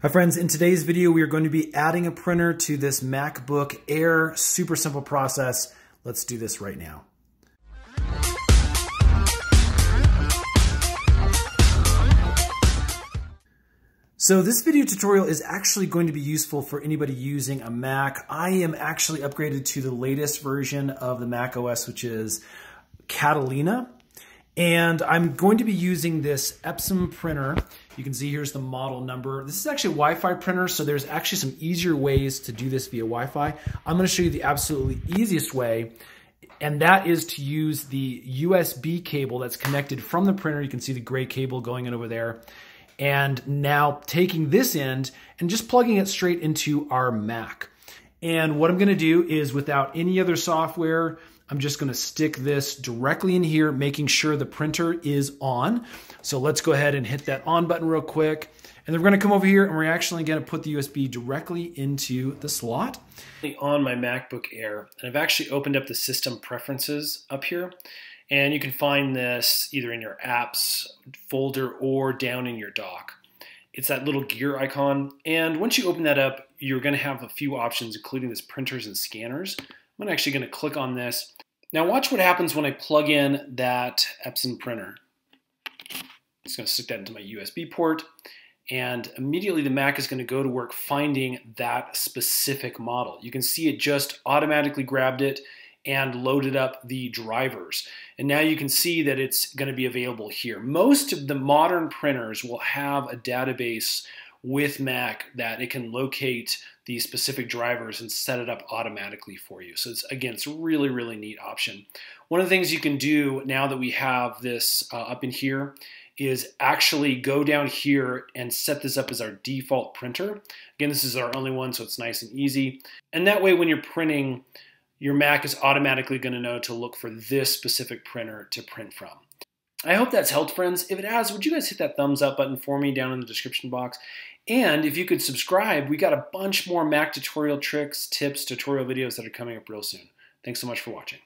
Hi friends, in today's video we are going to be adding a printer to this MacBook Air. Super simple process. Let's do this right now. So this video tutorial is actually going to be useful for anybody using a Mac. I am actually upgraded to the latest version of the Mac OS, which is Catalina. And I'm going to be using this Epson printer. You can see here's the model number. This is actually a Wi-Fi printer, so there's actually some easier ways to do this via Wi-Fi. I'm gonna show you the absolutely easiest way, and that is to use the USB cable that's connected from the printer. You can see the gray cable going in over there. And now taking this end and just plugging it straight into our Mac. And what I'm gonna do is without any other software, I'm just gonna stick this directly in here, making sure the printer is on. So let's go ahead and hit that on button real quick. And then we're gonna come over here and we're actually gonna put the USB directly into the slot. On my MacBook Air, and I've actually opened up the system preferences up here. And you can find this either in your apps folder or down in your dock. It's that little gear icon. And once you open that up, you're gonna have a few options, including this printers and scanners. I'm actually gonna click on this. Now watch what happens when I plug in that Epson printer. It's gonna stick that into my USB port and immediately the Mac is going to go to work finding that specific model. You can see it just automatically grabbed it and loaded up the drivers. And now you can see that it's going to be available here. Most of the modern printers will have a database with Mac that it can locate these specific drivers and set it up automatically for you. So it's again, it's a really, really neat option. One of the things you can do now that we have this uh, up in here is actually go down here and set this up as our default printer. Again, this is our only one, so it's nice and easy. And that way when you're printing, your Mac is automatically gonna know to look for this specific printer to print from. I hope that's helped, friends. If it has, would you guys hit that thumbs up button for me down in the description box? And if you could subscribe, we got a bunch more Mac tutorial tricks, tips, tutorial videos that are coming up real soon. Thanks so much for watching.